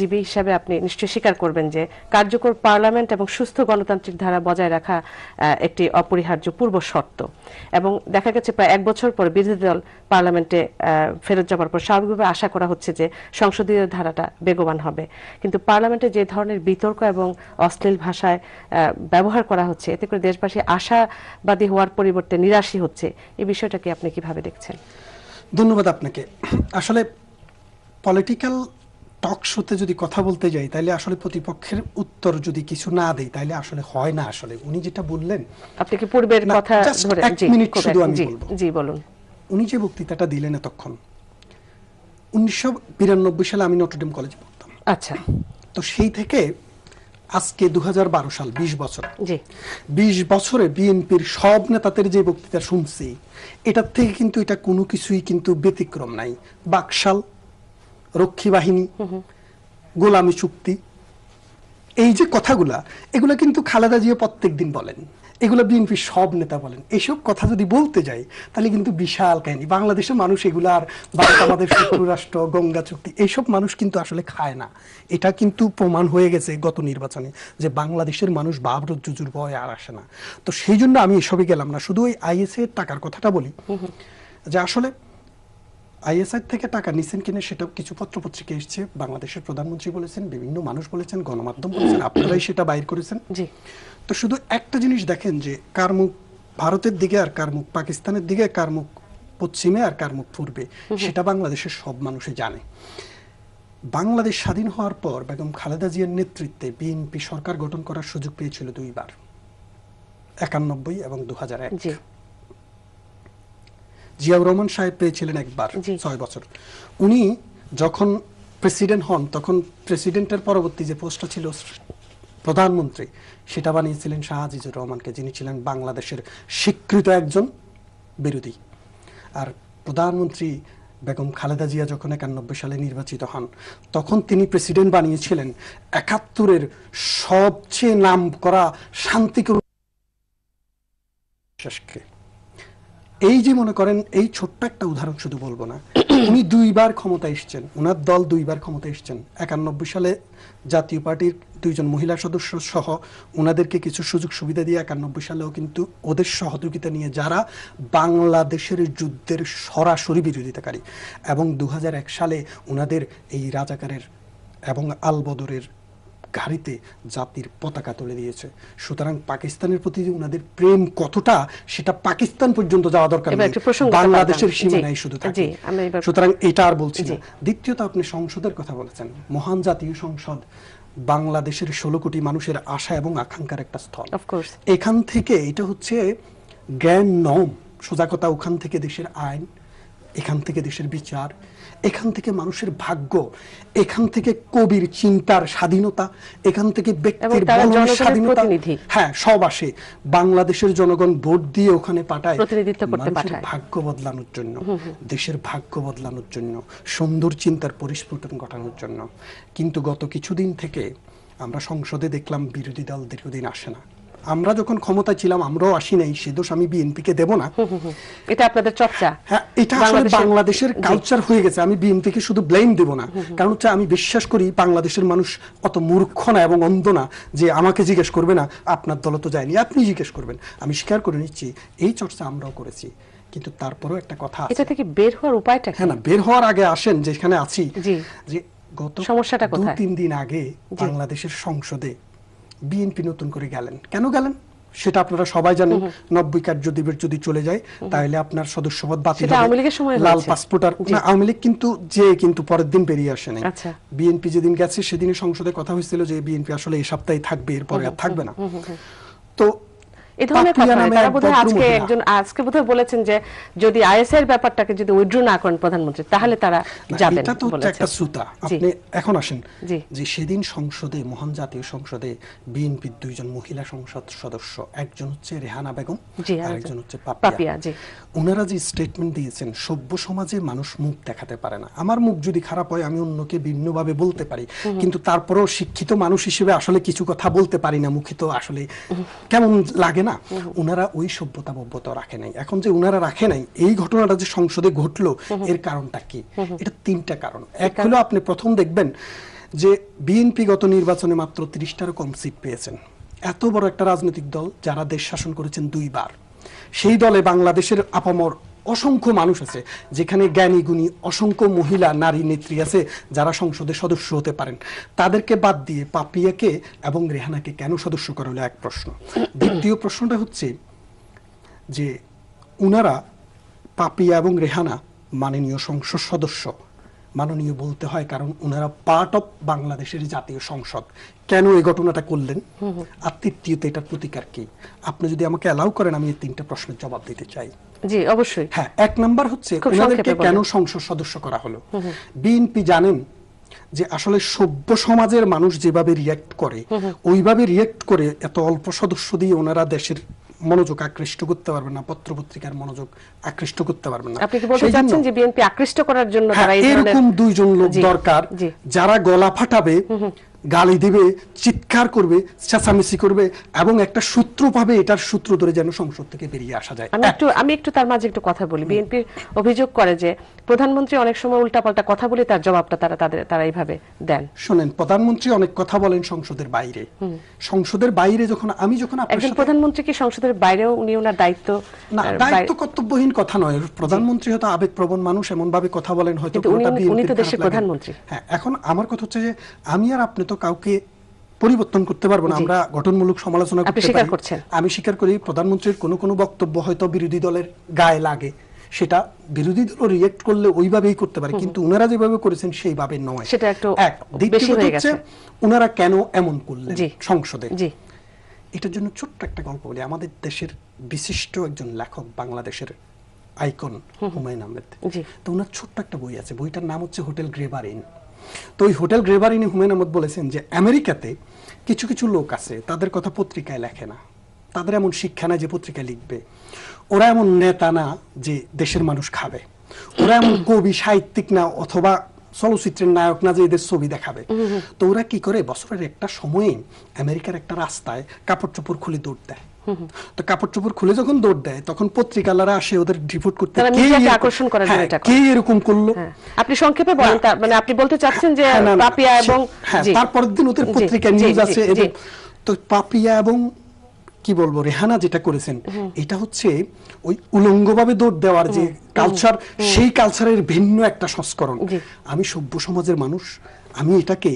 জীবী হিসাবে আপনি নিশ্চয়ই স্বীকার করবেন যে কার্যকর পার্লামেন্ট এবং সুস্থ গণতান্ত্রিক ধারা বজায় রাখা একটি অপরিহার্য পূর্ব শর্ত। এবং দেখা গেছে প্রায় এক বছর পর বিরোধী দল পার্লামেন্টে ফেরত যাবার পর স্বাভাবিকভাবে আশা করা হচ্ছে যে সংসদীয় ধারাটা বেগবান হবে। কিন্তু পার্লামেন্টে যে ধরনের বিতর্ক এবং অশ্লীল ভাষায় ব্যবহার করা হচ্ছে, এতে করে দেশবাসী আশাবাদী হওয়ার পরিবর্তে নিরাশী হচ্ছে। এই বিষয়টাকে আপনি কীভাবে দেখছেন? ধন্যবাদ আপনাকে। আসলে পলিটিক্যাল টক শোতে যদি কথা বলতে যাই তাহলে আসলে প্রতিপক্ষের উত্তর যদি কিছু না দেই তাহলে আসলে হয় না আসলে। উনি যেটা বললেন আপনি কি পূর্বের কথা ধরে এক মিনিট শুধু আমি বলব। জি বলুন। উনি যে বক্তৃতাটা দিলেন এতক্ষণ উনিশশো বিরানব্বই সালে আমি নটরডেম কলেজে পড়তাম। আচ্ছা। তো সেই থেকে আজকে দুহাজার বারো সাল ২০ বছর। জি। বিশ বছরে বিএনপির সব নেতাদের যে বক্তৃতা শুনছি এটার থেকে কিন্তু এটা কোনো কিছুই কিন্তু ব্যতিক্রম নাই। বাকশাল রক্ষী বাহিনী, গোলামী চুক্তি। এই যে কথাগুলা, এগুলা কিন্তু খালেদা জিয়া প্রত্যেক দিন বলেন। এগুলো বিএনপি সব নেতা বলেন। এইসব কথা যদি বলতে যাই, তাহলে কিন্তু বিশাল কাহিনী। বাংলাদেশের মানুষ এগুলো আর আমাদের শত্রু রাষ্ট্র, গঙ্গা চুক্তি এইসব মানুষ কিন্তু আসলে খায় না। এটা কিন্তু প্রমাণ হয়ে গেছে গত নির্বাচনে যে বাংলাদেশের মানুষ বাবর জুজুর ভয় আর আসে না। তো সেই জন্য আমি এসবই গেলাম না। শুধু ওই আইএসএ টাকার কথাটা বলি। যে আসলে আইএসআই থেকে টাকা নিছেন কিনা সেটা কিছু পত্রপত্রিকা এসছে। বাংলাদেশের প্রধানমন্ত্রী বলেছেন বিভিন্ন মানুষ বলেছেন গণমাধ্যম বলেছেন আপনারাই সেটা বাইর করেছেন। জি। তো শুধু একটা জিনিস দেখেন যে কার মুখ ভারতের দিকে আর কার মুখ পাকিস্তানের দিকে কার মুখ পশ্চিমে আর কার মুখ পূর্বে সেটা বাংলাদেশের সব মানুষই জানে। বাংলাদেশ স্বাধীন হওয়ার পর বেগম খালেদা জিয়ার নেতৃত্বে বিএনপি সরকার গঠন করার সুযোগ পেয়েছিল দুইবার একানব্বই এবং দু হাজার এক জিয়াউর রহমান সাহেব পেয়েছিলেন একবার ছয় বছর। উনি যখন প্রেসিডেন্ট হন তখন প্রেসিডেন্টের পরবর্তী যে পোস্টটা ছিল প্রধানমন্ত্রী সেটা বানিয়েছিলেন শাহ আজিজুর রহমানকে যিনি ছিলেন বাংলাদেশের স্বীকৃত একজন বিরোধী। আর প্রধানমন্ত্রী বেগম খালেদা জিয়া যখন একানব্বই সালে নির্বাচিত হন তখন তিনি প্রেসিডেন্ট বানিয়েছিলেন একাত্তরের সবচেয়ে নাম করা শান্তিকর শেষকে এই যে মনে করেন এই ছোট্ট একটা উদাহরণ শুধু বলব না। উনি দুইবার ক্ষমতা এসছেন। ওনার দল দুইবার ক্ষমতা এসছেন। একানব্বই সালে জাতীয় পার্টির দুইজন মহিলা সদস্য সহ ওনাদেরকে কিছু সুযোগ সুবিধা দিয়ে একানব্বই সালেও কিন্তু ওদের সহযোগিতা নিয়ে যারা বাংলাদেশের যুদ্ধের সরাসরি বিরোধিতাকারী। এবং দু হাজার এক সালে ওনাদের এই রাজাকারের এবং আলবদরের গাড়িতে জাতির পতাকা তুলে দিয়েছে। সুতরাং পাকিস্তানের প্রতি ওনাদের প্রেম কতটা সেটা পাকিস্তান পর্যন্ত যাওয়া দরকার বাংলাদেশের সীমানায় শুধু থাকে সুতরাং এটা আর বলছি না। দ্বিতীয়ত আপনি সংসদের কথা বলেছেন। মহান জাতীয় সংসদ বাংলাদেশের ষোলো কোটি মানুষের আশা এবং আকাঙ্ক্ষার একটা স্থল। এখান থেকে এটা হচ্ছে জ্ঞান নম। সোজা কথা ওখান থেকে দেশের আইন এখান থেকে দেশের বিচার এখান থেকে মানুষের ভাগ্য এখান থেকে কবির চিন্তার স্বাধীনতা এখান থেকে ব্যক্তির স্বাধীনতা। হ্যাঁ সব আসে। বাংলাদেশের জনগণ ভোট দিয়ে ওখানে পাঠায়। মানুষের পাঠায়। ভাগ্য বদলানোর জন্য দেশের ভাগ্য বদলানোর জন্য সুন্দর চিন্তার পরিস্ফুটন ঘটানোর জন্য। কিন্তু গত কিছুদিন থেকে আমরা সংসদে দেখলাম বিরোধী দল দীর্ঘদিন আসে না। আমরা যখন ক্ষমতায় ছিলাম আমরাও আসি নাই সে দোষ আমি বিএনপিকে দেব না। এটা আপনাদের চর্চা? হ্যাঁ এটা আসলে বাংলাদেশের- কালচার হয়ে গেছে। আমি বিএনপিকে শুধু ব্লেম দেব না। কারণ হচ্ছে আমি বিশ্বাস করি বাংলাদেশের মানুষ অত মূর্খ না এবং অন্ধ না যে আমাকে জিজ্ঞেস করবে না আপনার দল তো যায়নি আপনি জিজ্ঞেস করবেন। আমি স্বীকার করে নিচ্ছি এই চর্চা আমরাও করেছি। কিন্তু তারপরেও একটা কথা এটা থেকে বের হওয়ার উপায়টা হ্যাঁ না বের হওয়ার আগে আসেন যেখানে আছি। যে গত সমস্যাটা কোথায়? তিন দিন আগে বাংলাদেশের সংসদে বিএনপি নতুন করে গেলেন। কেন গেলেন? সেটা আপনারা সবাই জানেন। নব্বই কার্যদিবের যদি চলে যায় তাহলে আপনার সদস্যপদ বাতিল লাল। পাসপোর্ট আর আওয়ামী লীগ কিন্তু যে কিন্তু পরের দিন বেরিয়ে আসে নাই। আচ্ছা। বিএনপি যেদিন গেছে সেদিনে সংসদে কথা হয়েছিল যে বিএনপি আসলে এই সপ্তাহে থাকবে এরপরে আর থাকবে না। তো এই ধরনের কথা তারা বোধহয় আজকে একজন আজকে বোধহয় বলেছেন যে যদি আইএসআই এর ব্যাপারটাকে যদি উইথড্র না করেন প্রধানমন্ত্রী তাহলে তারা যাবেন এটা তো একটা সুতা আপনি এখন আসেন। যে সেদিন সংসদে মহান জাতীয় সংসদে বিএনপির দুইজন মহিলা সংসদ সদস্য একজন হচ্ছে রেহানা বেগম আর একজন হচ্ছে পাপিয়া, পাপিয়া জি। ওনারা যে স্টেটমেন্ট দিয়েছেন সভ্য সমাজে মানুষ মুখ দেখাতে পারে না। আমার মুখ যদি খারাপ হয় আমি অন্যকে ভিন্নভাবে বলতে পারি। কিন্তু তারপরেও শিক্ষিত মানুষ হিসেবে আসলে কিছু কথা বলতে পারি না মুখে তো আসলে কেমন লাগে না? ওনারা ওই সভ্যতা ভব্যত রাখে নাই। এখন যে ওনারা রাখে নাই এই ঘটনাটা যে সংসদে ঘটলো এর কারণটা কি? এটা তিনটা কারণ। এক হলো আপনি প্রথম দেখবেন যে বিএনপি গত নির্বাচনে মাত্র ত্রিশটারও কম সিট পেয়েছেন। এত বড় একটা রাজনৈতিক দল যারা দেশ শাসন করেছেন দুইবার। সেই দলে বাংলাদেশের আপামর অসংখ্য মানুষ আছে যেখানে জ্ঞানী গুণী অসংখ্য মহিলা, নারী, নেত্রী আছে যারা সংসদের সদস্য হতে পারেন। তাদেরকে বাদ দিয়ে পাপিয়াকে এবং রেহানাকে কেন সদস্য করা হলো এক প্রশ্ন। দ্বিতীয় প্রশ্নটা হচ্ছে যে উনারা পাপিয়া এবং রেহানা মাননীয় সংসদ সদস্য। মাননীয় বলতে হয় কারণ উনারা পার্ট অফ বাংলাদেশের জাতীয় সংসদ। কেন এই ঘটনাটা করলেন? আর তৃতীয়ত এটার প্রতিকার কি? আপনি যদি আমাকে অ্যালাউ করেন আমি এই তিনটা প্রশ্নের জবাব দিতে চাই। জি অবশ্যই। হ্যাঁ এক নাম্বার হচ্ছে ওনাদেরকে কেন সংসদ সদস্য করা হলো? বিএনপি জানেন যে আসলে সভ্য সমাজের মানুষ যেভাবে রিয়াক্ট করে ওইভাবে রিয়াক্ট করে এত অল্প সদস্য দিয়ে ওনারা দেশের মনোযোগ আকৃষ্ট করতে পারবেন না পত্র পত্রিকার মনোযোগ আকৃষ্ট করতে পারবেন না। আপনি কি বলতে চাচ্ছেন যে বিএনপি আকৃষ্ট করার জন্য হ্যাঁ, তারা এই ধরনের এরকম দুইজন লোক দরকার যারা গলা ফাটাবে গালি দিবে চিৎকার করবে চেঁচামেচি করবে এবং একটা সূত্র পাবে এটার সূত্র ধরে যেন সংসদ থেকে বেরিয়ে আসা যায়। আমি একটু আমি একটু তার মাঝে একটু কথা বলি। বিএনপির অভিযোগ করে যে প্রধানমন্ত্রী অনেক সময় উল্টাপাল্টা কথা বলে তার জবাবটা তারা তাদের তারা এইভাবে দেন। শোনেন প্রধানমন্ত্রী অনেক কথা বলেন সংসদের বাইরে। সংসদের বাইরে যখন আমি যখন আপনার একজন প্রধানমন্ত্রী কি সংসদের বাইরেও উনি ওনার দায়িত্ব না দায়িত্ব কর্তব্যহীন কথা নয়। প্রধানমন্ত্রী হয়তো আবেগপ্রবণ মানুষ এমন ভাবে কথা বলেন হয়তো উনি- তো দেশের প্রধানমন্ত্রী। হ্যাঁ এখন আমার কথা হচ্ছে যে আমি আর আপনি তো কাউকে পরিবর্তন করতে পারব না। আমরা গঠনমূলক সমালোচনা করতে পারি। আমি স্বীকার করি প্রধানমন্ত্রীর কোনো কোনো বক্তব্য হয়তো বিরোধী দলের গায়ে লাগে। সেটা বিরোধী দল রিয়েক্ট করলে ওইভাবেই করতে পারে। কিন্তু উনারা যেভাবে করেছেন সেইভাবে নয়। সেটা একটু এক বেশি হয়ে গেছে। উনারা কেন এমন করলেন সংসদে? জি। এটার জন্য ছোট্ট একটা গল্প বলি। আমাদের দেশের বিশিষ্ট একজন লেখক বাংলাদেশের আইকন হুমায়ুন আহমেদ। জি। তো ওনার ছোট্ট একটা বই আছে। বইটার নাম হচ্ছে হোটেল গ্রেবার ইন। তো ওই হোটেল গ্রেবার ইনে হুমায়ুন আহমেদ বলেছেন যে আমেরিকাতে কিছু কিছু লোক আছে তাদের কথা পত্রিকায় লেখে না। তাদের এমন শিক্ষা নাই যে পত্রিকায় লিখবে। ওরা এমন নেতা না যে দেশের মানুষ খাবে। ওরা এমন কবি সাহিত্যিক না অথবা চলচ্চিত্রের নায়ক না যে এদের ছবি দেখাবে। তো ওরা কি করে? বছরের একটা সময়ে আমেরিকার একটা রাস্তায় কাপড় চোপড় খুলে দৌড় দেয়। তো কাপড় চোপড় খুলে যখন দৌড় দেয় তখন পত্রিকালারা আসে ওদের রিপোর্ট করতে। আকর্ষণ করার জন্য হ্যাঁ, এটা কে এরকম করল? হ্যাঁ। আপনি সংক্ষেপে বলেন মানে আপনি বলতে চাচ্ছেন যে হ্যাঁ, পাপিয়া এবং তারপরের দিন ওদের পত্রিকা নিউজ আছে তো পাপিয়া এবং কি বলব রেহানা যেটা করেছেন এটা হচ্ছে ওই উলঙ্গভাবে দৌড় দেওয়ার যে কালচার সেই কালচারের ভিন্ন একটা সংস্করণ। আমি সভ্য সমাজের মানুষ আমি এটাকে